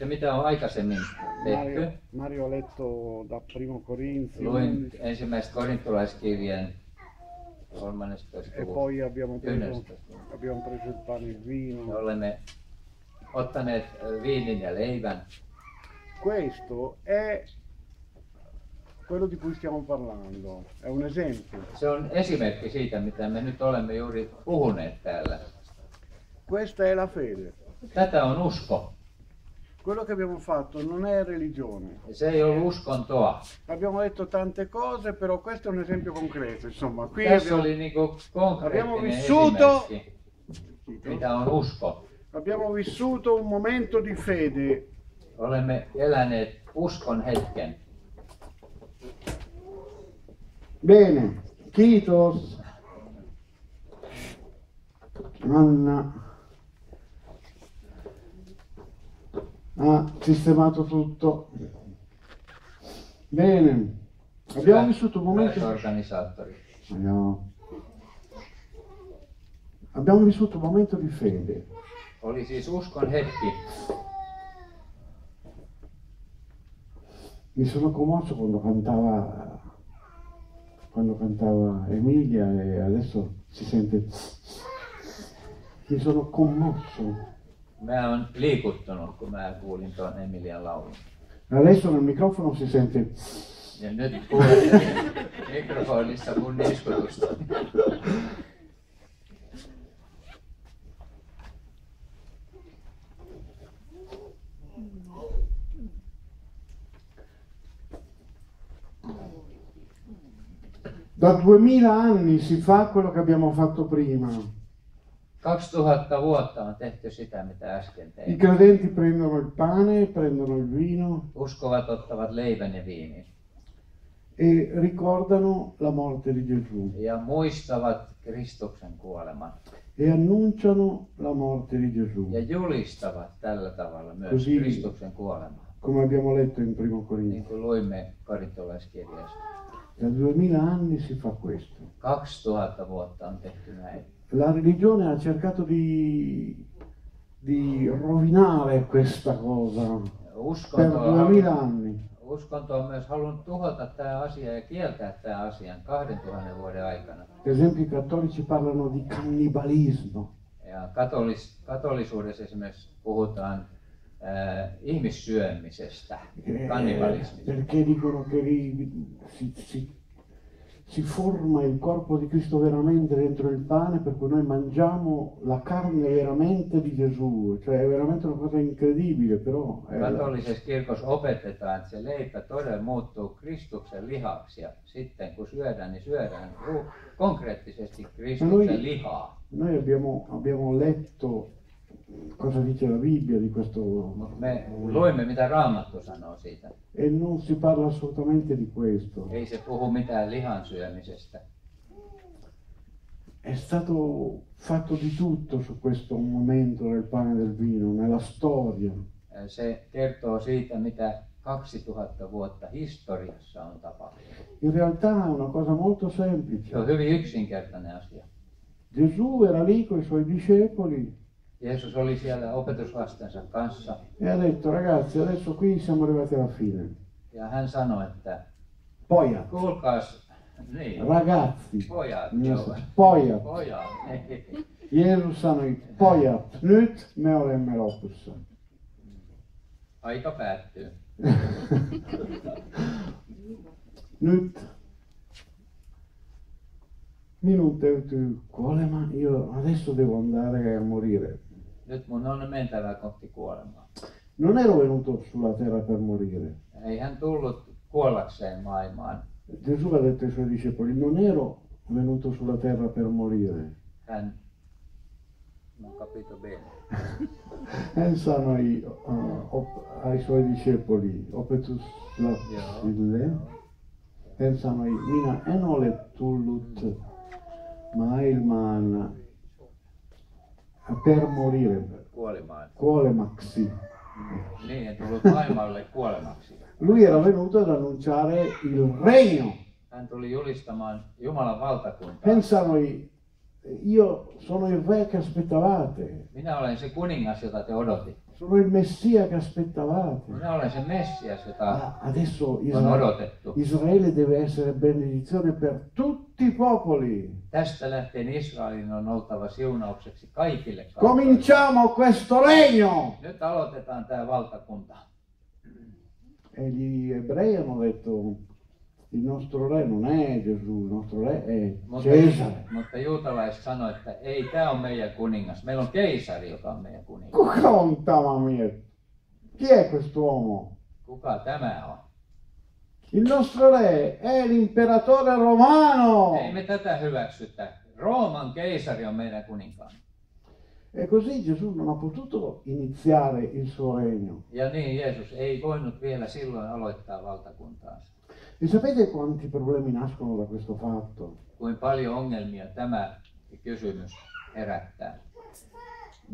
Se mitä on aikaisemmin tehty, Mario, Mario ha letto da Primo Corinzi luin 11 ensimmäistä korintolaiskirjeen 13. e poi abbiamo preso, abbiamo preso il pane e il Me vino. olemme ottaneet viinin ja leivän. Questo è quello di cui stiamo parlando, è un esempio. Se on esimerkki siitä, mitä me nyt olemme juuri puhuneet täällä. Questa è la fede. Tätä on usko. Quello che abbiamo fatto non è religione. Abbiamo detto tante cose, però questo è un esempio concreto, insomma. Qui abbiamo, Abbiamo vissuto- abbiamo vissuto un momento di fede. Olemme eläneet uskon hetken. Bene, kiitos. Anna ha sistemato tutto. Bene, abbiamo vissuto un momento... No. Abbiamo vissuto un momento di fede. Oli siis uskon hetki. Mi sono commosso quando cantava, quando cantava Emilia e adesso si sente... Mi sono commosso. Mä oon liikuttunut, kun mä kuulin tuon Emilian laulun. Adesso nel microfono si sente... Ja nyt kuulen mikrofonissa mun niskutusta. Da duemila anni si fa quello che abbiamo fatto prima. 2000 vuotta on tehty sitä, mitä äsken I tein. credenti prendono il pane, prendono il vino Uskovat ottavat leivän ja viinin e ricordano la morte di Gesù ja muistavat Kristuksen kuoleman e annunciano la morte di Gesù, ja julistavat tällä tavalla myös Così- Kristuksen kuolemaa. come abbiamo letto in Primo Niin Corinzio. kuin luimme korintolaiskirjassa. Da duemila anni si fa questo. 2000 vuotta on tehty näin. La religione ha cercato di, di rovinare questa cosa per Uskonto on, duemila anni. uskonto on myös halunnut tuhota tämä asia ja kieltää tämä asian 2000 vuoden aikana. Per esempio i cattolici parlano di cannibalismo. Ja katolis, katolisuudessa esimerkiksi puhutaan äh, ihmissyömisestä, eh, kannibalismista. perché dicono che si, si- si forma il corpo di Cristo veramente dentro il pane, per cui noi mangiamo la carne veramente di Gesù, cioè è veramente una cosa incredibile, però Katolisessa kirkossa opetetaan, että se leipä todella muuttuu Kristuksen lihaksi ja sitten kun syödään, niin syödään konkreettisesti Kristuksen Noi- lihaa. noi abbiamo, abbiamo letto cosa dice la Bibbia di questo luimme, mitä Raamattu sanoo siitä. e non si parla assolutamente di questo. Ei se puhu mitään lihan syömisestä. È stato fatto di tutto su questo momento del pane e del vino, nella storia. Se kertoo siitä, mitä 2000 vuotta historiassa on tapahtunut. In realtà è una cosa molto Se on semplice. hyvin yksinkertainen asia. Gesù era lì con i suoi discepoli Jeesus oli siellä opetuslastensa kanssa e ha detto ragazzi adesso qui siamo arrivati alla fine. ja hän sanoi, että Pojat, kuulkaas, niin, ragazzi, pojat, Niin, joo. pojat. pojat. Jeesus sanoi, pojat, nyt me olemme lopussa. Aika päättyy. Nyt minun täytyy kuolema, io adesso devo andare a morire. Nyt mun on mentävä kohti kuolemaa. Non ero venuto sulla terra per morire. Ei hän tullut kuollakseen maailmaan. Gesù ha detto ai suoi discepoli, non ero venuto sulla terra per morire. Hän, no capito bene. Hän sanoi uh, op- ai suoi discepoli, opetus lapsille, hän sanoi, minä en ole tullut maailmaan per morire, Kuolimaan. kuolemaksi. Niin, hän tullut maailmalle kuolemaksi. Lui era venuto ad annunciare il regno. Hän tuli julistamaan Jumalan valtakuntaa. Hän sanoi, io sono il re che aspettavate, Minä olen se kuningas, jota te odotitte. Sono il messia che aspettavate. Minä olen se Messias, jota Ma adesso on Isra- odotettu. Israele deve essere benedizione per tutti i popoli. Tästä lähtien Israelin on oltava siunaukseksi kaikille kansoille. Cominciamo questo regno! Nyt aloitetaan tämä valtakunta. E gli ebrei hanno detto, il nostro re non è Gesù, il nostro re è Mutta, Cesare. mutta juutalaiset sanoivat, että ei, tämä on meidän kuningas. Meillä on keisari, joka on meidän kuningas. Kuka on tämä mies? Chi è quest'uomo? Kuka tämä on? Il nostro re è l'imperatore romano! Ei me tätä hyväksytä. Rooman keisari on meidän kuninkaan. E così Gesù non ha potuto iniziare il suo regno. Ja niin Jeesus ei voinut vielä silloin aloittaa valtakuntaansa. E sapete quanti problemi nascono da questo fatto? Kuin paljon ongelmia tämä kysymys herättää.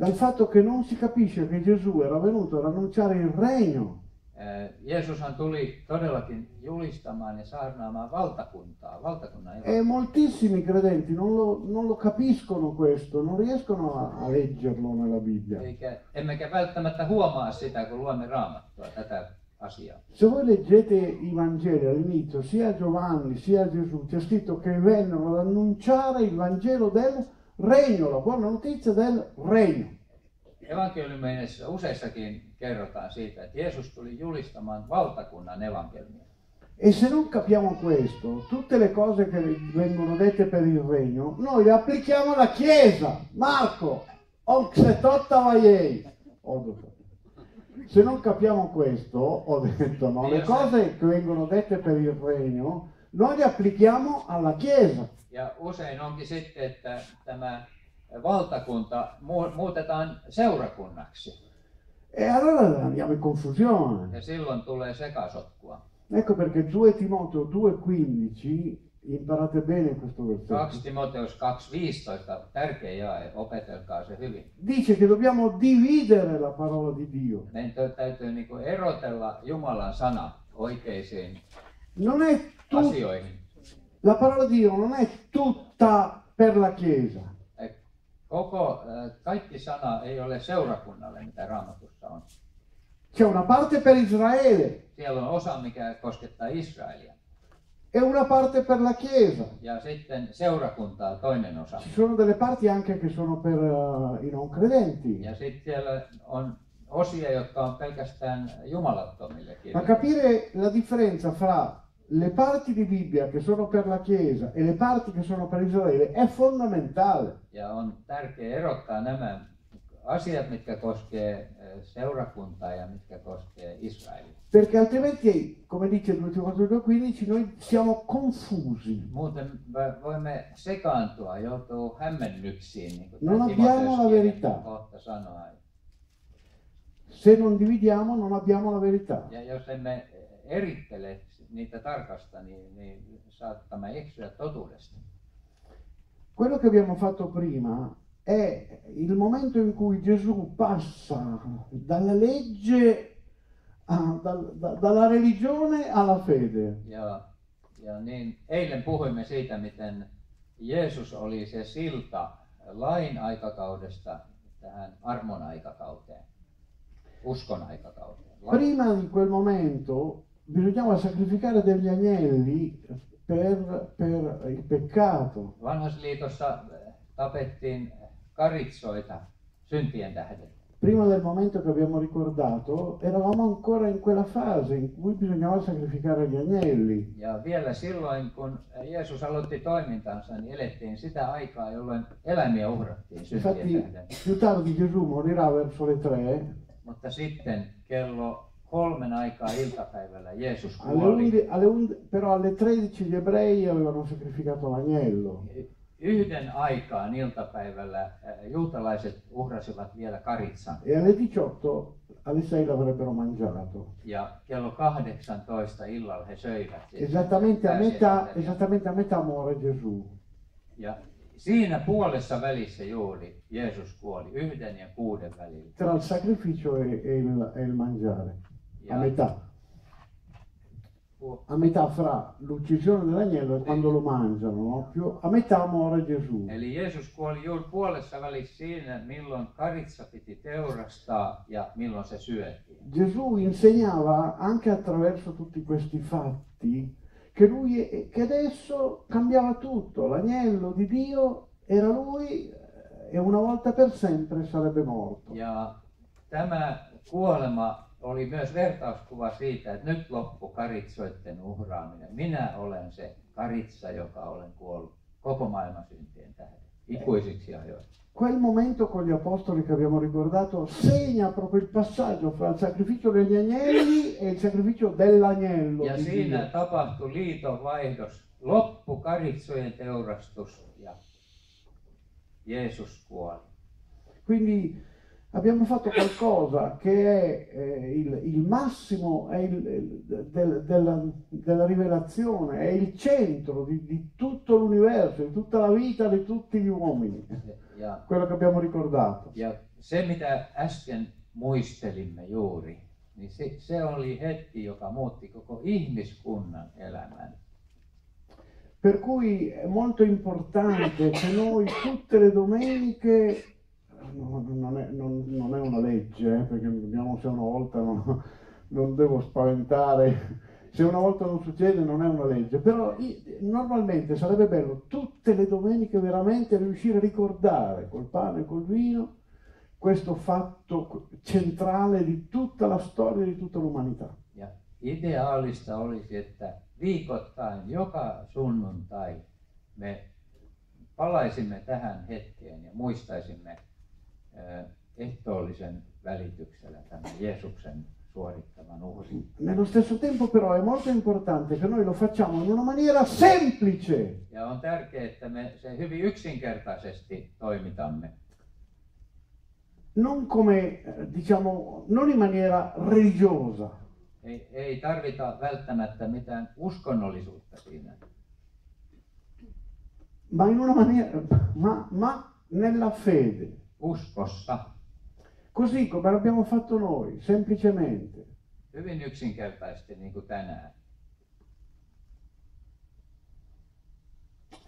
Dal fatto che non si capisce che Gesù era venuto ad annunciare il regno. Eh, Jeesushan tuli todellakin julistamaan ja saarnaamaan valtakuntaa, valtakunnan E moltissimi credenti non lo, non lo capiscono questo, non riescono a, a leggerlo nella Bibbia. Eikä, emmekä välttämättä huomaa sitä, kun luemme raamattua, tätä asiaa. Se voi leggete i Vangeli all'inizio, sia Giovanni sia Gesù, c'è scritto che vennero ad annunciare il Vangelo del regno, la buona notizia del regno. Evankeliumeissä useissakin kerrotaan siitä, että Jeesus tuli julistamaan valtakunnan evankeliumia. E se non capiamo questo, tutte le cose che vengono dette per il regno, noi le applichiamo alla Chiesa. Marco, oxetotta vaiei. Ho detto. Se non capiamo questo, ho detto, no, le cose che vengono dette per il regno, noi le applichiamo alla Chiesa. Ja usein onkin sitten, että tämä valtakunta mu- muutetaan seurakunnaksi. E allora andiamo in confusione. Ja silloin tulee sekasotkua. Ecco perché 2 Timoteo 2,15, imparate bene questo 2 versetto, Timoteus 2.15, tärkeä jae, opetelkaa se hyvin. dice che dobbiamo dividere la parola di Dio. Meidän täytyy niin erotella Jumalan sana oikeisiin Non è tu- asioihin. la parola di Dio non è tutta per la Chiesa. Eh, Koko, eh, kaikki sana ei ole seurakunnalle, mitä raamatussa on. C'è una parte per Israele Siellä on osa, mikä koskettaa Israelia. E una parte per la Chiesa. Ja sitten seurakuntaa toinen osa. Ci sono delle parti anche che sono per eh, i non credenti. Ja sitten siellä on osia, jotka on pelkästään jumalattomille Ma capire la differenza fra le parti di Bibbia che sono per la Chiesa e le parti che sono per Israele è fondamentale. Ja on tärkeää erottaa nämä asiat, mitkä koskee eh, seurakuntaa ja mitkä koskee Israelia. Perché altrimenti, come dice 2 Timoteo 2,15, noi siamo confusi. Muuten me voimme sekaantua, joutuu hämmennyksiin, niin kuin Non abbiamo la verità. kohta sanoo. Se non dividiamo non abbiamo la verità. Ja jos emme erittele niitä tarkasta, niin, niin saattamme eksyä totuudesta. Quello che abbiamo fatto prima è il momento in cui Gesù passa dalla legge, a- dal- da- dalla religione alla fede. Ja, ja niin, eilen puhuimme siitä, miten Jeesus oli se silta lain aikakaudesta tähän armon aikakauteen, uskon aikakauteen. La- Prima di quel momento bisognava sacrificare degli agnelli per, per il peccato. Vanhassa liitossa tapettiin. Prima del momento che abbiamo ricordato eravamo ancora in quella fase in cui bisognava sacrificare gli agnelli. Ja vielä silloin, kun Jeesus aloitti toimintansa, niin elettiin sitä aikaa, jolloin eläimiä uhrattiin syntien Infatti tähden. più tardi Gesù morirà verso le tre Mutta sitten kello kolmen aikaa iltapäivällä Jeesus Alle kuoli. undi- alle und- però alle 13 gli ebrei avevano sacrificato l'agnello. Yhden aikaan iltapäivällä juutalaiset uhrasivat vielä karitsan. E alle 18, alle 6 l'avrebbero mangiato. Ja kello 18 illalla he söivät. Esattamente a, metà, esattamente a metà muore Gesù. Ja siinä puolessa välissä juuri Jeesus kuoli, yhden ja kuuden välillä. Tra il sacrificio e, e il, e il mangiare. A Ja, metà. A metà fra l'uccisione dell'agnello e quando lo mangiano, no? Più a metà muore Gesù. Eli Jeesus kuoli juuri puolessa välissä siinä, milloin karitsa piti teurastaa ja milloin se syötiin. Gesù insegnava anche attraverso tutti questi fatti che lui che adesso cambiava tutto, l'agnello di Dio era lui eh, e una volta per sempre sarebbe morto. Ja tämä kuolema oli myös vertauskuva siitä, että nyt loppu karitsoiden uhraaminen. Minä olen se karitsa, joka olen kuollut koko maailman syntien tähden, ikuisiksi ajoiksi. Quel momento con gli apostoli che abbiamo ricordato segna proprio il passaggio fra il sacrificio degli agnelli e il sacrificio dell'agnello. Ja di siinä Dio. tapahtui liiton vaihdos, loppu karitsojen teurastus ja Jeesus kuoli. Quindi abbiamo fatto qualcosa che è eh, il, il massimo è il- del- della, della rivelazione, è il centro di, di tutto l'universo, di tutta la vita di tutti gli uomini, Ja, quello che abbiamo ricordato. ja se mitä äsken muistelimme juuri, niin se, se oli hetki, joka muutti koko ihmiskunnan elämän. Per cui è molto importante che noi tutte le domeniche, non, è, non- non è una legge, eh, perché vediamo se una volta non, non devo spaventare, se una volta non succede non è una legge, però normalmente sarebbe bello tutte le domeniche veramente riuscire a ricordare col pane e col vino questo fatto centrale di tutta la storia di tutta l'umanità. Ja ideaalista olisi, että viikoittain, joka sunnuntai me palaisimme tähän hetkeen ja muistaisimme ehtoollisen välityksellä tämän Jeesuksen suorittaman uhrin. Nello stesso tempo però è molto importante che noi lo facciamo in una maniera semplice, Ja on tärkeää, että me se hyvin yksinkertaisesti toimitamme. non come eh, diciamo, non in maniera religiosa, Ei, ei tarvita välttämättä mitään uskonnollisuutta siinä, ma in una maniera, ma, ma nella fede, uskossa, così come l'abbiamo fatto noi, semplicemente. hyvin yksinkertaisesti niin kuin tänään.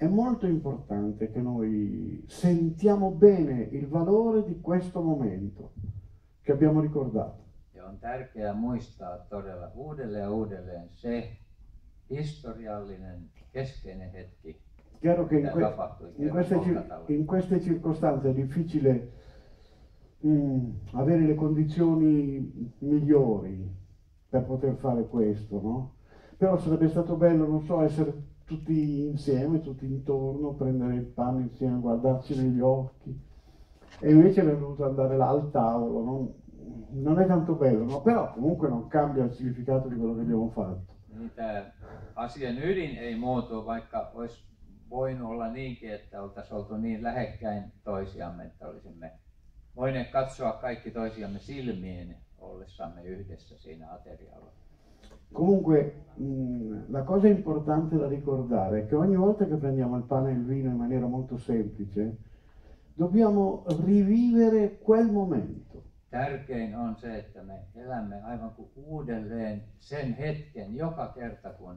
È molto importante che noi sentiamo bene il valore di questo momento che abbiamo ricordato. Ja on tärkeää muistaa todella uudelleen ja uudelleen se historiallinen keskeinen hetki, Chiaro che in, mitä que- in queste, in queste circostanze è difficile mm, avere le condizioni migliori per poter fare questo, no? Però sarebbe stato bello, non so, essere tutti insieme, tutti intorno, prendere il pane insieme, guardarci negli occhi. E invece abbiamo dovuto andare là al tavolo, non, non è tanto bello, no? Però comunque non cambia il significato di quello che abbiamo fatto. Niin tämä asian ydin ei muutu, vaikka olisi voinut olla niinkin, että oltaisiin oltu niin lähekkäin toisiamme, että olisimme voineet katsoa kaikki toisiamme silmiin ollessamme yhdessä siinä aterialla. Comunque mh, la cosa importante da ricordare è che ogni volta che prendiamo il pane e il vino in maniera molto semplice, dobbiamo rivivere quel momento. Tärkein on se, että me elämme aivan kuin uudelleen sen hetken joka kerta, kun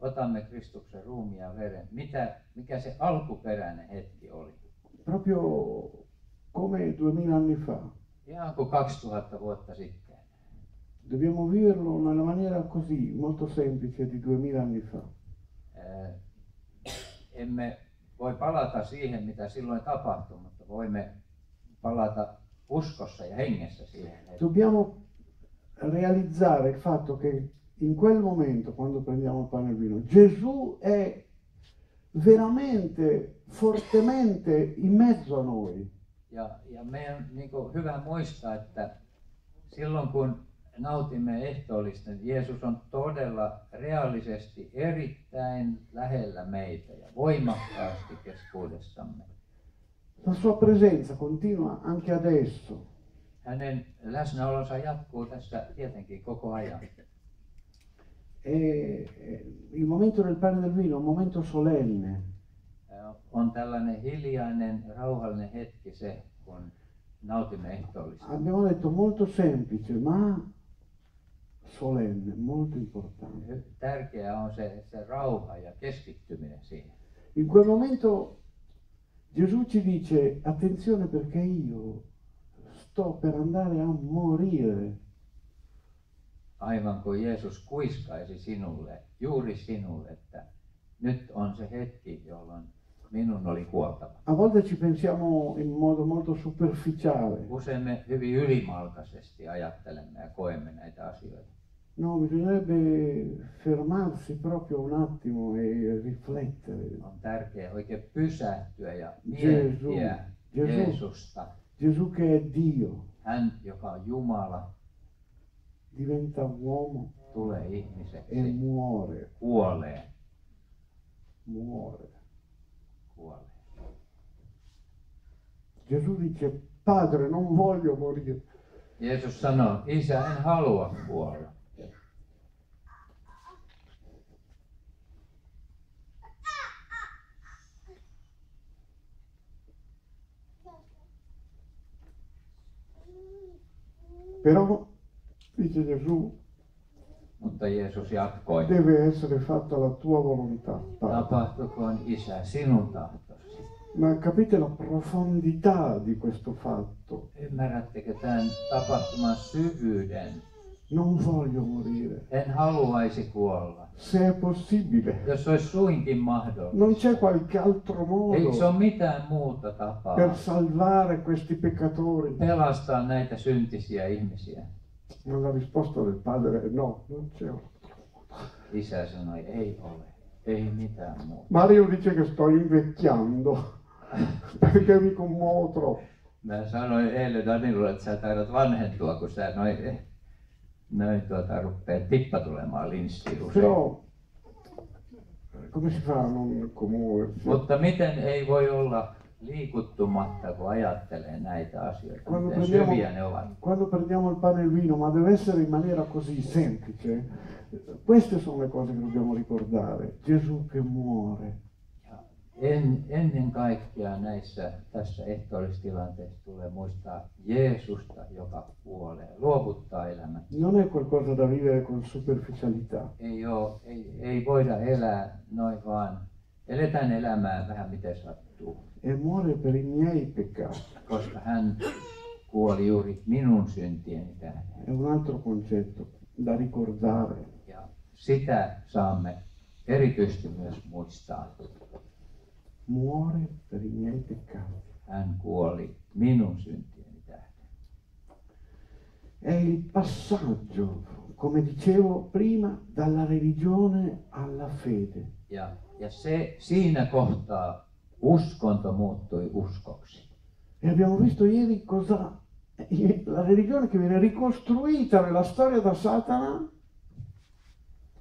otamme Kristuksen ruumiin ja veren. Mitä, mikä se alkuperäinen hetki oli? Proprio come duemila anni fa. Ihan kuin 2000 vuotta sitten. Dobbiamo viverlo nella maniera così, molto semplice di duemila anni fa. Eh, emme voi palata siihen, mitä silloin tapahtui, mutta voimme palata uskossa ja hengessä siihen. Dobbiamo realizzare il fatto che in quel momento, quando prendiamo il pane e il vino, Gesù è veramente, fortemente in mezzo a noi. Ja, ja meidän niin kuin hyvä muistaa, että silloin kun nautimme ehtoollista, niin Jeesus on todella reaalisesti erittäin lähellä meitä ja voimakkaasti keskuudessamme. La sua presenza continua anche adesso. Hänen läsnäolonsa jatkuu tässä tietenkin koko ajan. E e il momento del pane e del vino è un momento solenne, Ää, On tällainen hiljainen, rauhallinen hetki se, kun nautimme ehtoollista. abbiamo detto molto semplice, ma solenne, molto importante. Tärkeää on se, se rauha ja keskittyminen siihen. In quel momento Gesù ci dice attenzione perché io sto per andare a morire. Aivan kuin Jeesus kuiskaisi sinulle, juuri sinulle, että nyt on se hetki, jolloin minun oli kuoltava. A volte ci pensiamo in modo molto superficiale. Usein me hyvin ylimalkaisesti ajattelemme ja koemme näitä asioita. No, bisognerebbe fermarsi proprio un attimo e riflettere. On tärkeää oikein pysähtyä ja miettiä Gesù, Jeesusta. Gesù che è Dio Hän, joka on Jumala, diventa uomo tulee e ihmiseksi, muore, kuolee, muore. kuolee. Gesù dice, Padre, non voglio morire. Jeesus sanoo, isä, en halua kuolla. Però, dice Gesù, Jeesus jatkoi, deve essere fatta la tua volontà, tapahtukoon isä sinun tahtosi. Ma capite la profondità di questo fatto? Ymmärrättekö tämän tapahtuman syvyyden? Non voglio morire. En haluaisi kuolla. Se è possibile. Jos olisi suinkin Non mahdollista. c'è qualche altro Eikö se modo ole mitään muuta tapaa per salvare questi peccatori? pelastaa näitä syntisiä ihmisiä? Ma la risposta del padre no, non c'è. Isä sanoi, ei ole. Ei mitään muuta. Mario dice che sto invecchiando perché mi commuovo troppo. Mä sanoin eilen Danilulle, että sä taidat vanhentua, kun sä noin, noin tuota, rupeat tippa tulemaan linssiin usein. Però come si fa non commuoversi? Mutta miten ei voi olla liikuttumatta, kun ajattelee näitä asioita, Quando miten prendiamo, syviä ne ovat. quando prendiamo il pane e il vino, ma deve essere in maniera così semplice. Queste sono le cose che dobbiamo ricordare. Gesù che muore. Ja en, ennen kaikkea näissä tässä ehtoollistilanteessa tulee muistaa Jeesusta, joka kuolee, luovuttaa elämän. Non è qualcosa da vivere con superficialità. Ei, oo, ei, ei voida elää noin vaan. Eletään elämää vähän miten sattuu, E muore per i miei peccati. koska hän kuoli juuri minun syntieni tähden. È un altro concetto da ricordare. Ja sitä saamme erityisesti myös muistaa. Muore per i miei peccati. Hän kuoli minun syntieni tähden. È il passaggio, come dicevo prima, dalla religione alla fede. Ja, ja se siinä kohtaa uskonto muuttui uskoksi. E abbiamo visto ieri cosa la religione che viene ricostruita nella storia da Satana.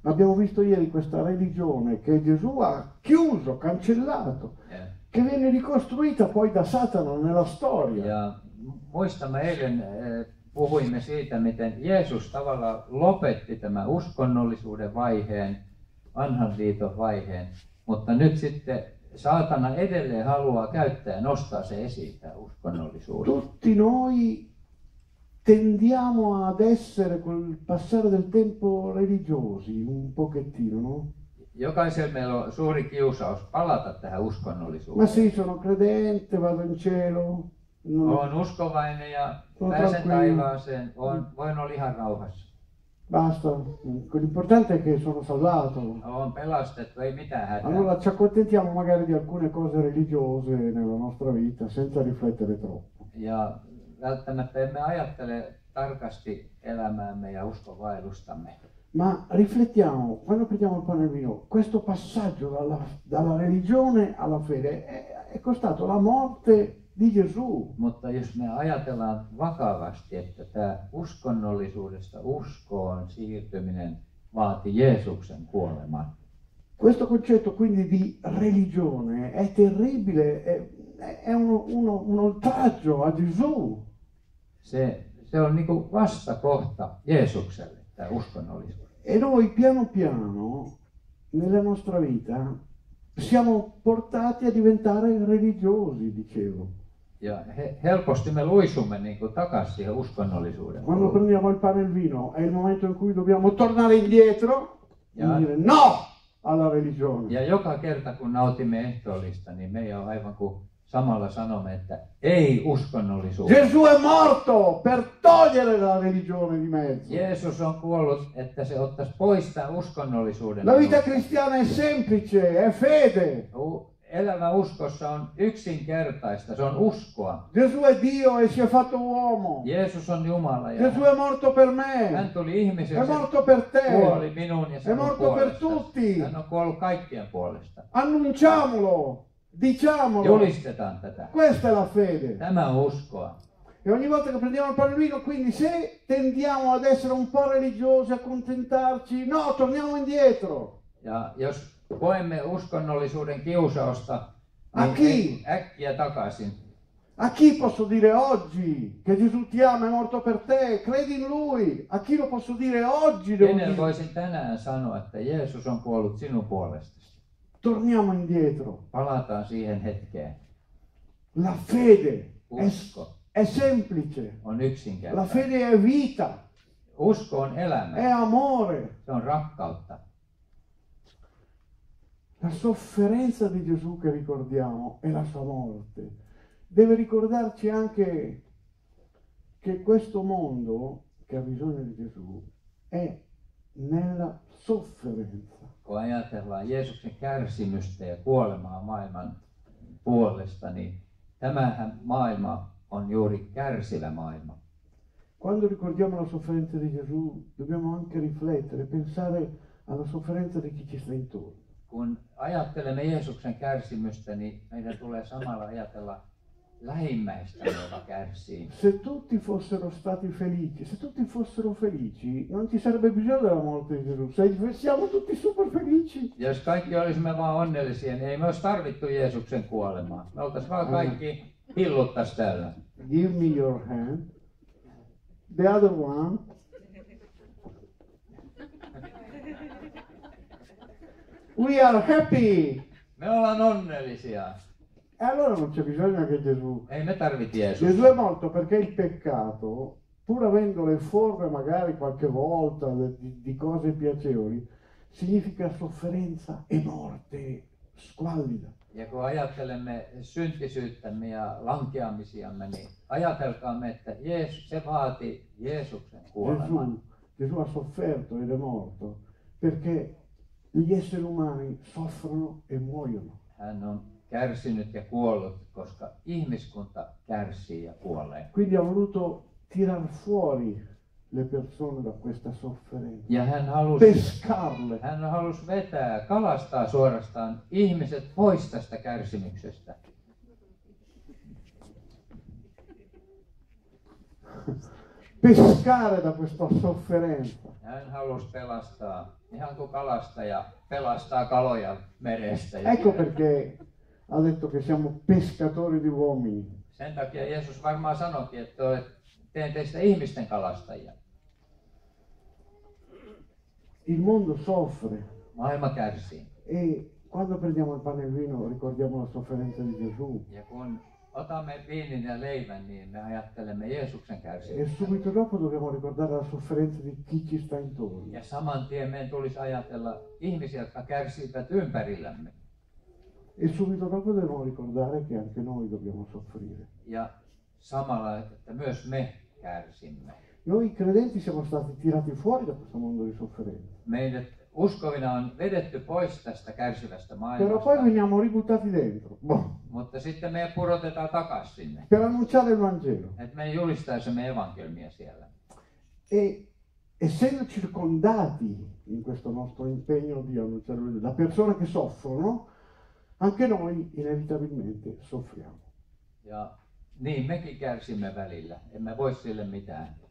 Abbiamo visto ieri questa religione che Gesù ha chiuso, cancellato, Ja, che viene ricostruita poi da Satana nella storia. ja muistamme eilen eh, puhuimme siitä, miten Jeesus tavallaan lopetti tämän uskonnollisuuden vaiheen, vanhan liiton vaiheen, mutta nyt sitten saatana edelleen haluaa käyttää ja nostaa se esiin, tämä uskonnollisuuden. Tutti noi tendiamo ad essere col passare del tempo religiosi un pochettino, no? Jokaisella meillä on suuri kiusaus palata tähän Ma uskonnollisuuteen. sì, sono credente, vado in cielo. no, Olen uskovainen ja pääsen taivaaseen, on, voin olla ihan rauhassa. Basta, l'importante è che sono salvato. Olen pelastettu, ei mitään hätää. Allora ci accontentiamo magari di alcune cose religiose nella nostra vita senza riflettere troppo. Ja välttämättä emme ajattele tarkasti elämäämme ja uskonvaellustamme. Ma riflettiamo, quando prendiamo il pane e vino, questo passaggio dalla, dalla religione alla fede è, è costato la morte di Gesù. Mutta jos me ajatellaan vakavasti, että tämä uskonnollisuudesta uskoon siirtyminen vaati Jeesuksen kuoleman, Questo concetto quindi di religione è terribile, è, è uno, uno- un oltraggio a Gesù. se, se on niin kuin vastakohta Jeesukselle, tämä uskonnollisuus. E noi piano piano nella nostra vita siamo portati a diventare religiosi, dicevo. Ja he, helposti me luisumme niin kuin takaisin siihen uskonnollisuuden. Quando prendiamo il pane e il vino è il momento in cui dobbiamo tornare indietro e Ja. dire no alla religione. Ja joka kerta kun nautimme ehtoollista, niin me on aivan kuin samalla sanomme, että ei uskonnollisuuteen. Gesù è morto per togliere la religione di mezzo. Jeesus on kuollut, että se ottaisi pois tämän uskonnollisuuden. La vita cristiana è semplice, è fede. U- Elämä uskossa on yksinkertaista, se on uskoa. Gesù è Dio e si è fatto uomo. Jeesus on Jumala ja Gesù è morto per hän me, tuli è ihmiseksi, morto per kuoli te. minun ja È morto per puolesta. tutti. Hän on kuollut kaikkien puolesta. Annunciamolo, diciamolo. Julistetaan tätä. Questa è la fede. Tämä on uskoa. E ogni volta che prendiamo il pane e il vino, quindi se tendiamo ad essere un po' religiosi, accontentarci, no, torniamo indietro. Ja jos koemme uskonnollisuuden kiusausta, Aki. niin äkkiä takaisin. A chi posso dire oggi che Gesù ti ama, è morto per te, credi in Lui? A chi lo posso dire oggi? Dire? voisin tänään sanoa, että Jeesus on kuollut sinun puolestasi? Torniamo indietro. Palataan siihen hetkeen. La fede è, Usko è semplice, on la yksinkertainen. fede è vita, Usko on elämä. è amore. Se on rakkautta. La sofferenza di Gesù che ricordiamo è la sua morte. Deve ricordarci anche che questo mondo che ha bisogno di Gesù è nella sofferenza. Kun ajatellaan Jeesuksen kärsimystä ja kuolemaa maailman puolesta, niin tämähän maailma on juuri kärsivä maailma. Quando ricordiamo la sofferenza di Gesù dobbiamo anche riflettere, pensare alla sofferenza di chi ci sta intorno. Kun ajattelemme Jeesuksen kärsimystä, niin meidän tulee samalla ajatella lähimmäistä, joka kärsii. Se tutti fossero stati felici, se tutti fossero felici, non ci sarebbe bisogno della morte di Gesù. Se siamo tutti super felici. Jos kaikki olisimme vaan onnellisia, niin ei me olisi tarvittu Jeesuksen kuolemaa. Me oltaisiin vaan kaikki hilluttais täällä. Give me your hand. The other one. We are happy. Me ollaan onnellisia. E allora non c'è bisogno che Gesù. Ei me tarvitse Jeesusta. Gesù è morto perché il peccato, pur avendo le forme magari qualche volta di, di cose piacevoli, significa sofferenza e morte squallida. Ja kun ajattelemme syntisyyttämme ja lankeamisiamme, niin ajatelkaamme, että Jeesus, se vaati Jeesuksen kuoleman. Gesù, Gesù ha sofferto ed è morto perché gli esseri umani soffrono e muoiono. Hän on kärsinyt ja kuollut, koska ihmiskunta kärsii ja kuolee. Quindi ha voluto tirar fuori le persone da questa sofferenza, Ja hän halusi, pescarle. hän halusi vetää, kalastaa suorastaan ihmiset pois tästä kärsimyksestä. pescare da questa sofferenza. Hän halusi pelastaa, ihan kuin kalastaja pelastaa kaloja merestä. Ecco perché ha detto che siamo pescatori di uomini. Sen takia Jeesus varmaan sanoikin, että teen teistä ihmisten kalastajia. Il mondo soffre Maailma kärsii. e quando prendiamo il pane e il vino ricordiamo la sofferenza di Gesù Ja kun otamme viinin ja leivän, niin me ajattelemme Jeesuksen e kärsimystä. subito dopo dobbiamo ricordare la sofferenza di chi ci sta intorno. Ja saman tien meidän tulisi ajatella ihmisiä, jotka kärsivät ympärillämme. E subito dopo dobbiamo ricordare che anche noi dobbiamo soffrire. Ja samalla, että myös me kärsimme. Noi credenti siamo stati tirati fuori da questo mondo di sofferenza, Meidät uskovina on vedetty pois tästä kärsivästä però maailmasta, veniamo ributtati dentro boh, mutta sitten me pudotetaan takaisin sinne. per annunciare il Vangelo. Että me julistaisimme evankelmia siellä. E essendo circondati in questo nostro impegno di annunciare il Vangelo da persone che soffrono, anche noi inevitabilmente soffriamo. Ja niin mekin kärsimme välillä. Emme voi sille mitään.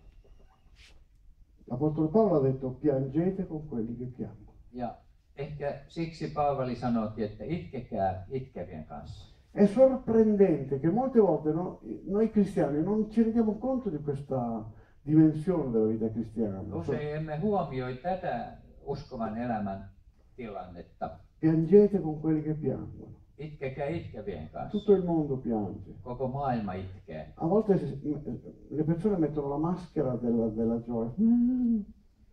L'Apostolo Paolo ha detto piangete con quelli che piangono. Ja ehkä siksi Paavali sanoikin, että itkekää itkevien kanssa. È sorprendente che molte volte no- noi cristiani non ci rendiamo conto di questa dimensione della vita cristiana. Usein emme huomioi tätä uskovan elämän tilannetta. Piangete con quelli che piangono. Itkekää itkevien kanssa. Tutto il mondo piange. Koko maailma itkee. A volte le persone mettono la maschera della, della gioia, Mm.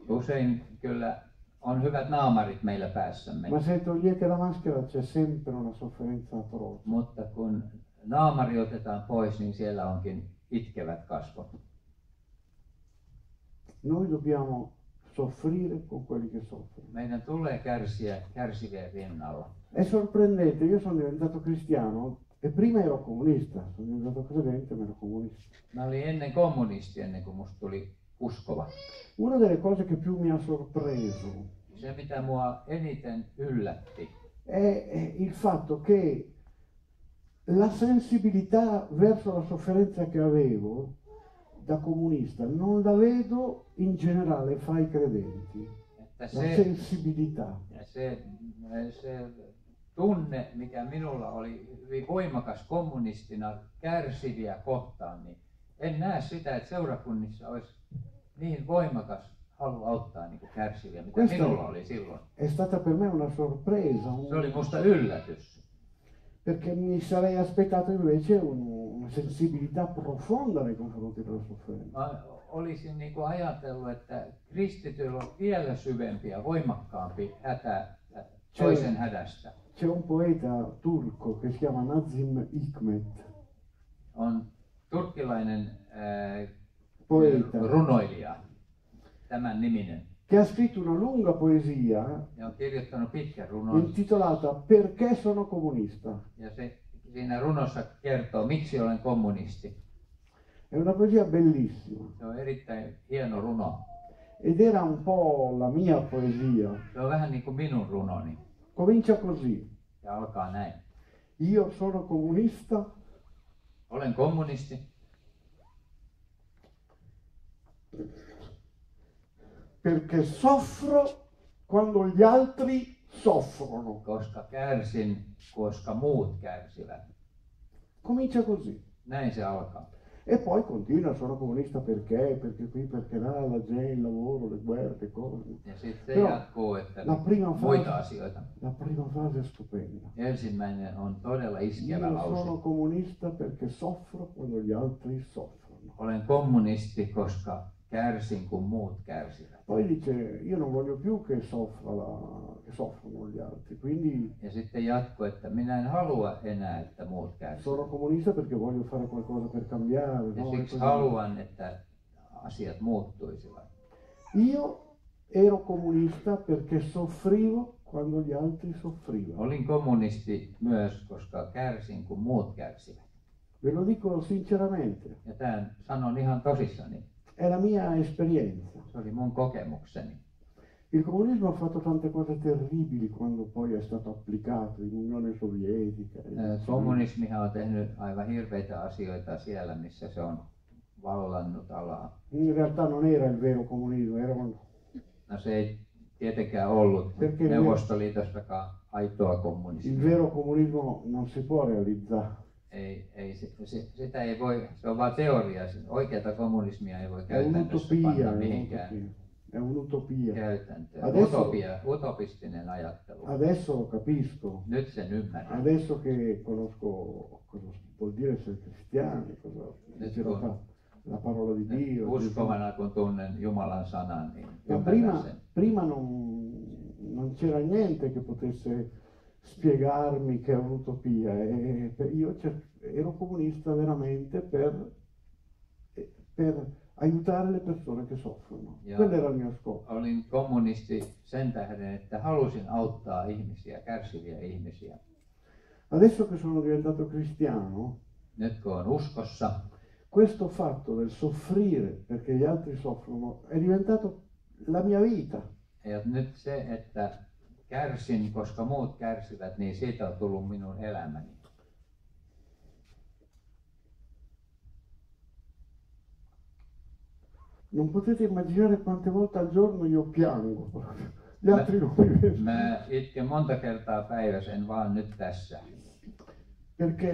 Usein kyllä on hyvät naamarit meillä päässämme, ma se togliete la maschera c'è sempre una sofferenza atroce. mutta kun naamari otetaan pois, niin siellä onkin itkevät kasvot. Noi dobbiamo soffrire con quelli che soffrono. Meidän tulee kärsiä kärsivien rinnalla. È sorprendente, io sono diventato cristiano e prima ero comunista, sono diventato credente ma ero comunista. Mä olin ennen kommunisti ennen kuin musta tuli uskova. Una delle cose che più mi ha sorpreso Se mitä mua eniten yllätti, è il fatto che la sensibilità verso la sofferenza che avevo da comunista non la vedo in generale fra i credenti. että La se, sensibilità. se, se tunne, mikä minulla oli hyvin voimakas kommunistina kärsiviä kohtaan, niin en näe sitä, että seurakunnissa olisi niin voimakas halu auttaa niin kärsiviä, mitä Questo- minulla oli silloin. È stata per me una sorpresa, un- Se oli musta yllätys, perché mi sarei aspettato invece un- una sensibilità profonda nei confronti della sofferenza. Mä olisin niin kuin ajatellut, että kristityllä on vielä syvempi ja voimakkaampi hätä hädästä. C'è un poeta turco che si chiama Nazim Hikmet, On turkkilainen äh, poeta, runoilija, tämän niminen, che ha scritto una lunga poesia runon. intitolata Perché sono comunista. Ja se siinä runossa kertoo, miksi olen kommunisti. È una poesia bellissima Se on erittäin hieno runo. Ed era un po' la mia poesia. Comincia così. Ja alkaa näin. Io sono comunista Olen kommunisti, perché soffro quando gli altri soffrono. koska kärsin, koska muut kärsivät. Comincia così. Näin se alkaa. E poi continua, sono comunista perché, perché qui, perché là, la gente, il lavoro, le guerre, le cose. Että La prima frase, asioita. la prima frase è stupenda. Ensimmäinen on todella iskevä Io lause. sono comunista perché soffro quando gli altri soffrono. Olen kommunisti, koska kärsin, kun muut kärsivät. Poi dice, io non voglio più che, soffra la- che soffrono gli altri, quindi Ja sitten jatkuu, että minä en halua enää, että muut sono kärsivät. comunista perché voglio fare qualcosa per cambiare. Ja no? E siksi haluan, että asiat muuttuisivat. Io ero comunista perché soffrivo quando gli altri soffrivano. Olin kommunisti myös, koska kärsin, kun muut kärsivät. Ve lo dico sinceramente, Ja tämän sanon ihan tosissani. È la mia esperienza. Se oli mun kokemukseni. Il comunismo ha fatto tante cose terribili quando poi è stato applicato in Unione Sovietica. Kommunismihan on tehnyt aivan hirveitä asioita siellä, missä se on vallannut alaa. In realtà non era il vero comunismo, era un... No se ei tietenkään ollut Perché- Neuvostoliitossakaan aitoa il kommunismia. vero comunismo non si può realizzare. Ei, ei, se, sitä ei voi, se on vain teoria. Oikeata kommunismia ei voi käytännössä un'utopia, panna mihinkään. È un'utopia. käytäntöön. Adesso- Utopia, utopistinen ajattelu. Adesso lo capisco, Nyt sen ymmärrän. adesso che conosco cosa vuol dire essere cristiani, cosa Nyt la, kun- pa- la parola di Dio. Uskovana kun tunnen Jumalan sanan, niin prima, sen. prima non, non c'era niente che potesse spiegarmi che è un'utopia. E io ero comunista veramente per, per aiutare le persone che soffrono. Ja- Quello era il mio scopo. Olin kommunisti sen tähden, että halusin auttaa ihmisiä, kärsiviä ihmisiä. Adesso che sono diventato cristiano, Nyt kun on uskossa, questo fatto del soffrire perché gli altri soffrono è diventato la mia vita. ja nyt se, että kärsin, koska muut kärsivät, niin siitä on tullut minun elämäni. Non potete immaginare quante volte al giorno io piango. Gli altri non mi vedono. Mä itken monta kertaa päivässä, en vaan nyt tässä. perché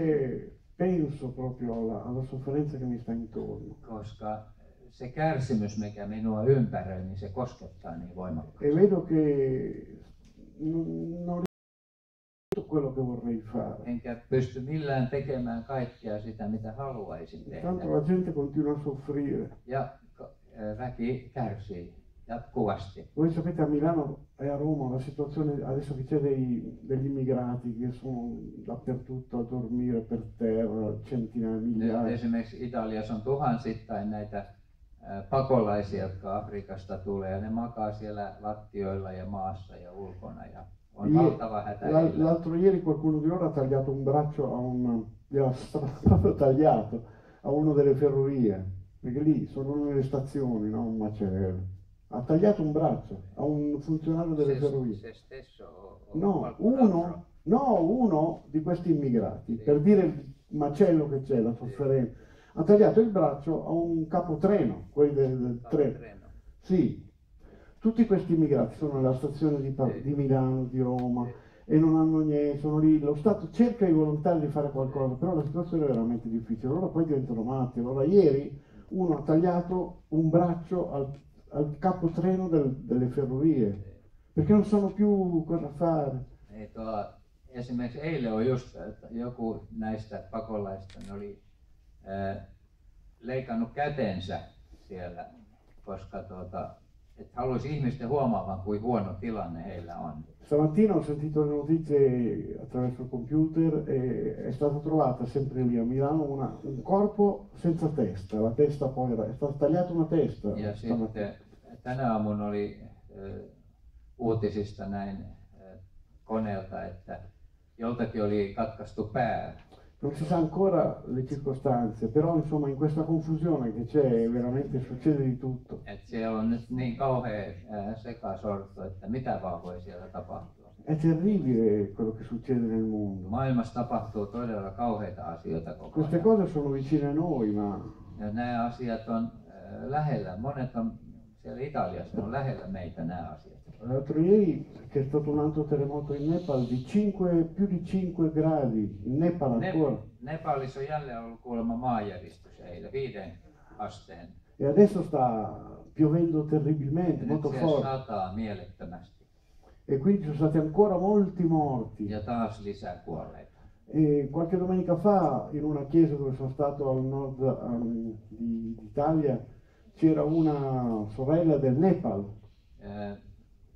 penso proprio alla, alla sofferenza che mi sta intorno Koska se kärsimys, mikä minua ympäröi, niin se koskettaa niin voimakkaasti. e vedo che non, tutto quello che vorrei fare. enkä pysty millään tekemään kaikkea sitä, mitä haluaisin tehdä. Tanto la gente continua a soffrire. Ja väki kärsii jatkuvasti. Voi sapete a Milano e a Roma la situazione adesso che c'è dei- degli immigrati che sono dappertutto a dormire per terra, centinaia, Nyt migliaia. esimerkiksi Italiassa on tuhansittain näitä pakolaisia, jotka Afrikasta tulee, ja ne makaa siellä lattioilla ja maassa ja ulkona, ja on valtava hätä. L'altro ieri qualcuno di loro ha tagliato un braccio a un, gliel'ha proprio tagliato a uno delle ferrovie, perché lì sono nelle stazioni, no? un macello. Ha tagliato un braccio a un funzionario delle Se, ferrovie. se stesso o, o No, uno, no, uno di questi immigrati, Sì. per dire il macello che c'è, la sofferenza, ha tagliato il braccio a un capotreno, quelli del, del treno. Treno. Sì, tutti questi immigrati sono alla stazione di, di Milano, di Roma e non hanno niente, sono lì, lo Stato cerca i volontari di fare qualcosa, però la situazione è veramente difficile, loro poi diventano matti. Allora ieri uno ha tagliato un braccio al, al capotreno del- delle ferrovie, perché non sanno più cosa fare. Ei tuo, esimerkiksi eilen on just, joku näistä pakolaista ne oli leikannut kätensä siellä, koska tuota, et haluaisi ihmisten huomaavan, kuin huono tilanne heillä on. Stamattina ho sentito le notizie attraverso il computer e è stata trovata sempre lì a Milano una- un corpo senza testa, la testa poi era, è stata tagliata una testa. Ja sitten tänä aamun oli ää, uutisista näin ää, koneelta, että joltakin oli katkaistu pää. Non si sa ancora le circostanze, però insomma in questa confusione che c'è veramente succede di tutto. È terribile quello che succede nel mondo. Queste cose sono vicine a noi, ma Ja nämä asiat on äh, lähellä. Monet on siellä Italiassa, ne on lähellä meitä nämä asiat. l'altro ieri c'è stato un altro terremoto in Nepal di 5, più di 5 gradi, in Nepal ancora. Ne- Nepalissa on jälleen ollut kuulemma maanjäristys eilen, viiden asteen. E adesso sta piovendo terribilmente, nyt molto forte. sataa mielettömästi. E quindi sono stati ancora molti morti. Ja taas lisää kuolleita. E qualche domenica fa, in una chiesa dove sono stato al nord di- d'Italia, c'era una sorella del Nepal Äh,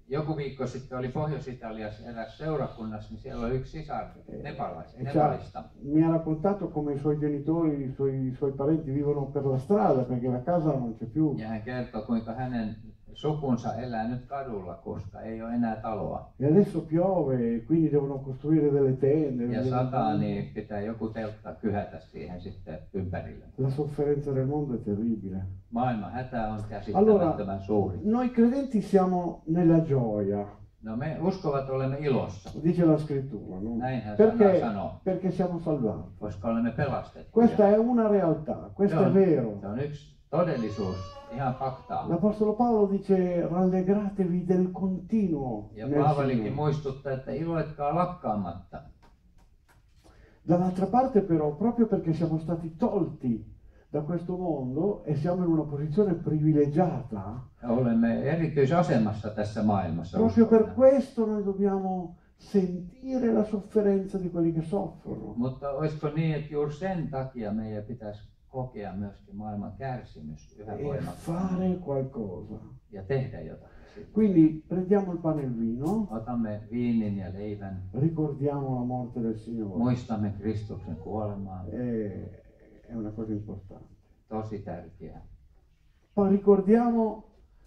Joku viikko sitten oli Pohjois-Italiassa eräs seurakunnassa, niin siellä oli yksi sisar Nepalais, e ci ha- Nepalista. mi ha raccontato come i suoi genitori, i suoi, i suoi parenti vivono per la strada perché la casa non c'è più. Ja hän kertoi, kuinka hänen sukunsa elää nyt kadulla, koska ei ole enää taloa. E adesso piove, e quindi devono costruire delle tende. Ja sataa, niin pitää joku teltta kyhätä siihen sitten ympärille. La sofferenza del mondo è terribile. Maailman hätä on käsittämättömän suuri. Noi credenti siamo nella gioia, No me uskovat olemme ilossa, dice la scrittura, no? näinhän perché, sanoo, perché siamo salvati. koska olemme pelastettuja. Questa è una realtà, questo è vero. se on yksi todellisuus, ihan faktaa. L'Apostolo Paolo dice rallegratevi del continuo. Ja Paavalikin muistuttaa, että iloitkaa lakkaamatta. Dall'altra parte però, proprio perché siamo stati tolti da questo mondo e siamo in una posizione privilegiata, Olemme erityisasemassa tässä maailmassa. proprio per uskovina. questo noi dobbiamo sentire la sofferenza di quelli che soffrono. Mutta olisiko niin, että juuri sen takia meidän pitäisi kokea myöskin maailman kärsimys yhä e fare qualcosa. ja tehdä jotakin. siitä. Quindi prendiamo il pane e il vino, Otamme viinin ja leivän, ricordiamo la morte del Signore. muistamme Kristuksen kuolemaa, È, è una cosa importante. tosi tärkeää. Poi ricordiamo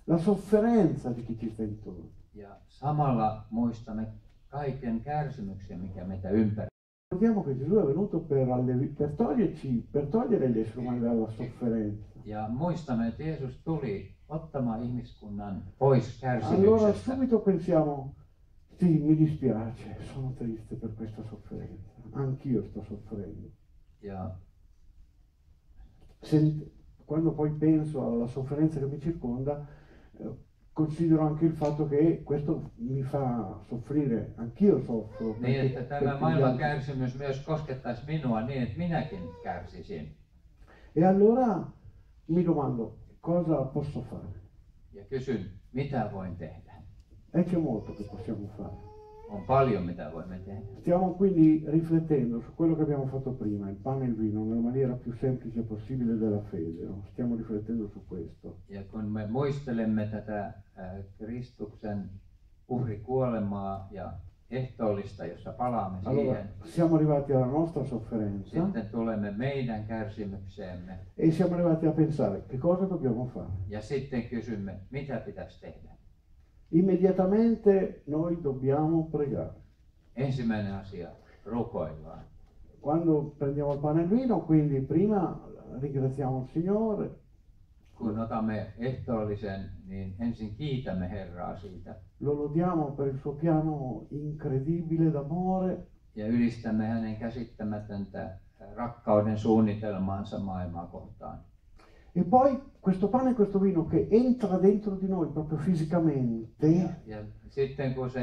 la sofferenza di chi ci sta intorno. Ja samalla muistamme kaiken kärsimyksen, mikä meitä ympärillä. Ricordiamo che Gesù è venuto per, allevi- per toglierci, per togliere gli esseri umani dalla sofferenza. Ja muistamme, että Jeesus tuli ottamaan ihmiskunnan pois Allora subito pensiamo, sì, mi dispiace, sono triste per questa sofferenza, anch'io sto soffrendo. Ja Sent- quando poi penso alla sofferenza che mi circonda, eh, considero anche il fatto che questo mi fa soffrire, anch'io soffro. niin, että tämä maailman kärsimys myös koskettaisi minua niin, että minäkin kärsisin. E allora mi domando, cosa posso fare? Ja kysyn, mitä voin tehdä. E c'è molto che possiamo fare. On paljon mitä voimme tehdä. Stiamo quindi riflettendo su quello che abbiamo fatto prima, il pane e il vino, nella maniera più semplice possibile della fede. no? Stiamo riflettendo su questo. Ja kun me muistelemme tätä äh, Kristuksen uhrikuolemaa ja ehtoollista, jossa palaamme Allora, siihen, siamo arrivati alla nostra sofferenza sitten tulemme meidän kärsimykseemme e siamo arrivati a pensare che cosa dobbiamo fare. ja sitten kysymme, mitä pitäisi tehdä. Immediatamente noi dobbiamo pregare. Ensimmäinen asia, rukoillaan. Quando prendiamo il pane e il vino, quindi prima ringraziamo il Signore, Kun otamme ehtoollisen, niin ensin kiitämme Herraa siitä lo lodiamo per il suo piano incredibile d'amore ja ylistämme hänen käsittämätöntä rakkauden suunnitelmaansa maailmaa kohtaan. E poi questo pane e questo vino che entra dentro di noi proprio fisicamente Ja sitten kun se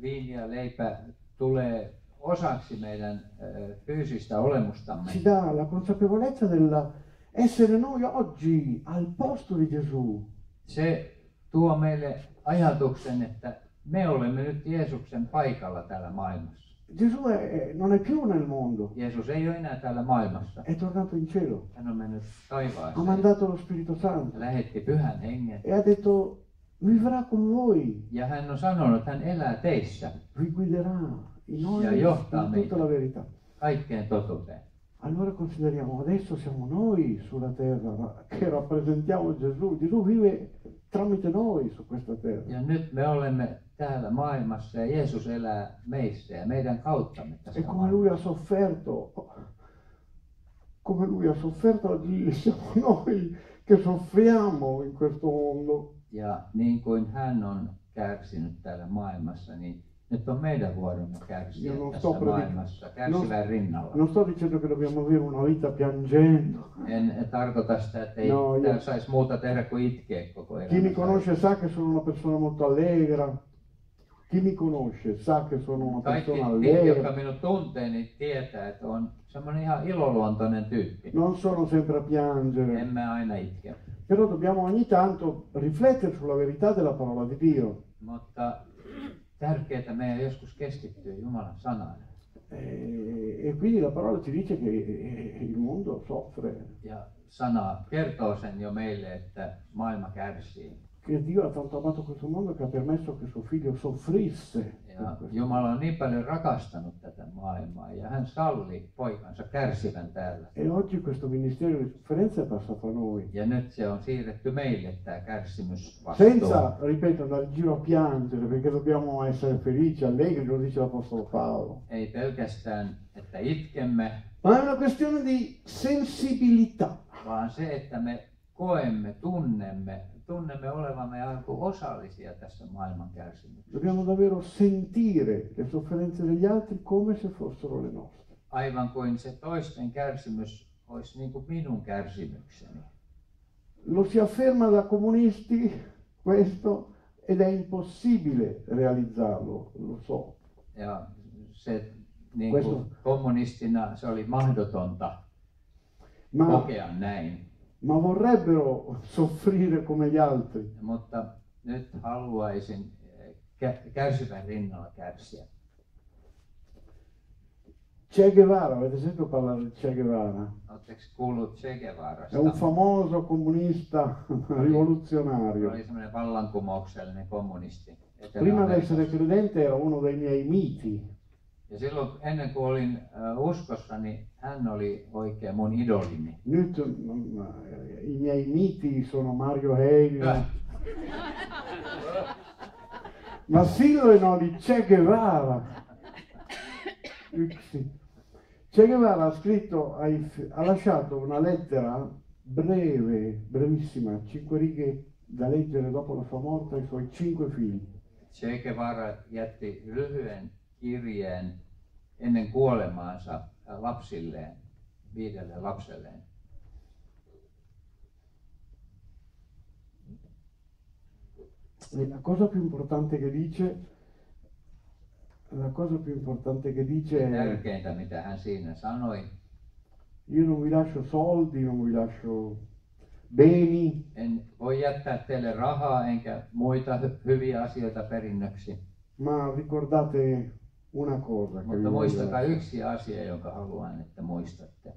viini ja leipä tulee osaksi meidän ö, fyysistä olemustamme, ci dà la consapevolezza della essere noi oggi al posto di Gesù. se tuo meille ajatuksen, että me olemme nyt Jeesuksen paikalla täällä maailmassa. Gesù è- non è più nel mondo, Jeesus ei ole enää täällä maailmassa. è tornato in cielo, Hän on mennyt ha taivaaseen mandato lo Spirito Santo lähetti pyhän hengen. e ha detto vivrà con voi, Ja hän on sanonut, että hän elää teissä vi guiderà in ogni Ja johtaa in tutta la verità. kaikkeen totuuteen. Allora consideriamo adesso siamo noi sulla terra che rappresentiamo Gesù. Gesù vive tramite noi su questa terra. Ja nyt me olemme täällä maailmassa ja Jeesus elää meissä ja meidän kauttamme E tässä come maailmassa. lui ha sofferto, come lui ha sofferto oggi siamo noi che soffriamo in questo mondo. Ja niin kuin hän on kärsinyt täällä maailmassa, niin nyt on meidän vuoromme kärsiä Io non tässä sto maailmassa, kärsivän rinnalla. Non sto dicendo che dobbiamo avere una vita piangendo. En tarkoita sitä, että ei No, io- saisi muuta tehdä kuin itkeä koko Chi mi conosce sa che sono una persona molto allegra. Chi mi conosce sa che sono una Kaikki, persona jotka allegra. minut tuntee, niin tietää, että on semmoinen ihan iloluontoinen tyyppi. Non sono sempre a piangere. Aina itke. Però dobbiamo ogni tanto riflettere sulla verità della parola di Dio. Mutta tärkeää meidän joskus keskittyä Jumalan sanaan. E, e quindi la parola ci dice che eh, il mondo soffre, Ja sana kertoo sen jo meille, että maailma kärsii. Che Dio ha tanto amato questo mondo che ha permesso che suo figlio soffrisse. Ja. Jumala on niin paljon rakastanut tätä maailmaa ja hän salli poikansa kärsivän täällä. E oggi questo ministero di sofferenza è passato a noi. Ja nyt se on siirretty meille tämä kärsimys Senza, ripeto, andare in giro a piangere perché dobbiamo essere felici, allegri, lo dice l'Apostolo Paolo. Ei pelkästään, että itkemme, Ma è una questione di sensibilità. vaan se, että me koemme, tunnemme, tunnemme olevamme kuin osallisia tässä maailman kärsimyksessä. Dobbiamo davvero sentire le sofferenze degli altri come se fossero le nostre. Aivan kuin se toisten kärsimys olisi niin kuin minun kärsimykseni. Lo si afferma da comunisti questo ed è impossibile realizzarlo, lo so. Ja se niin Questo- kuin kommunistina se oli mahdotonta Ma, kokea näin. Ma vorrebbero soffrire come gli altri. Mutta nyt haluaisin eh, kä- kärsivän rinnalla kärsiä. Che Guevara, avete sentito parlare di Che Guevara? Che È Guevarasta? un famoso comunista rivoluzionario. Prima di essere credente era uno dei miei miti. Ja silloin ennen kuin olin äh, uskossa, niin hän oli oikein mun idolini. Nyt i miei miti sono Mario Helio, ma silloin oli Che Guevara. Yksi. Che Guevara ha scritto, ha lasciato una lettera breve, brevissima, cinque righe da leggere dopo la sua morte ai suoi cinque figli. Che Guevara jätti lyhyen kirjeen ennen kuolemaansa lapsilleen, viidelle lapselleen. E la cosa più importante che dice, la cosa più importante che dice è Tärkeintä, mitä hän siinä sanoi, io non vi lascio soldi, non vi lascio beni, en voi jättää teille rahaa enkä muita hy- hyviä asioita perinnöksi, Ma ricordate una cosa Mutta muistakaa yksi asia, jonka haluan, että muistatte.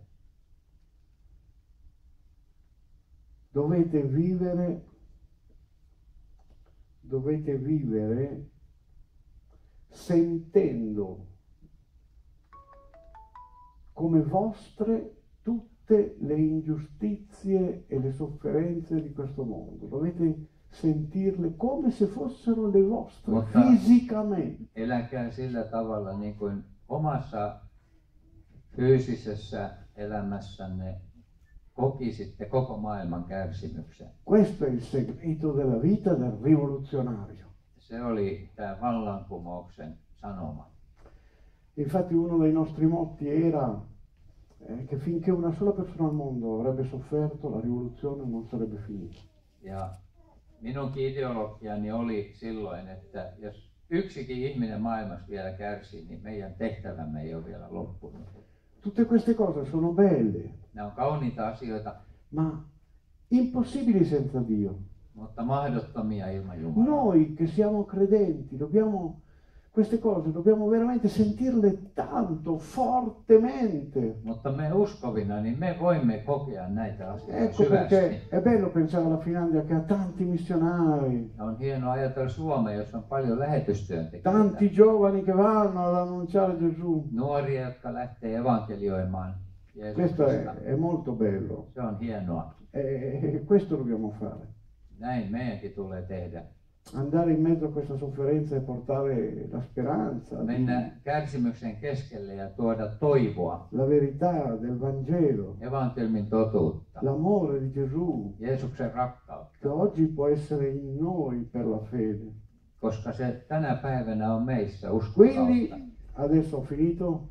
Dovete vivere, dovete vivere sentendo come vostre tutte le ingiustizie e le sofferenze di questo mondo. Dovete sentirle come se fossero le vostre Mutta- fisicamente. Eläkää sillä tavalla niin kuin omassa fyysisessä elämässänne kokisitte koko maailman kärsimyksen. Questo è il segreto della vita del rivoluzionario. Se oli tämä vallankumouksen sanoma. Infatti uno dei nostri motti era eh, che finché una sola persona al mondo avrebbe sofferto, la rivoluzione non sarebbe finita. Ja minunkin ideologiani oli silloin, että jos yksikin ihminen maailmassa vielä kärsii, niin meidän tehtävämme ei ole vielä loppunut. Tutte queste cose sono belle, Nämä on kauniita asioita, ma impossibili senza Dio. mutta mahdottomia ilman Jumalaa. Noi che siamo credenti dobbiamo queste cose dobbiamo veramente sentirle tanto fortemente. Ecco perché è bello pensare alla Finlandia che ha tanti missionari, on hienoa ajatella Suomea, jossa on paljon lähetystyöntekijöitä. tanti giovani che vanno ad annunciare Gesù. Nuoria, jotka lähtee evankelioimaan Questo è, è molto bello Se on hienoa. e e questo dobbiamo fare. Näin meidänkin tulee tehdä. Andare in mezzo a questa sofferenza e portare la speranza, Mennä kärsimyksen keskelle ja tuoda toivoa, la verità del Vangelo, evankelmin totuutta, l'amore di Gesù Jeesuksen rakkautta. che oggi può essere in noi per la fede. Koska se tänä päivänä on meissä uskon Quindi kautta. adesso ho finito,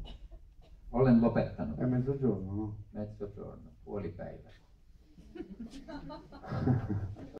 Olen lopettanut. è mezzogiorno, no? Mezzogiorno, puolipäivä.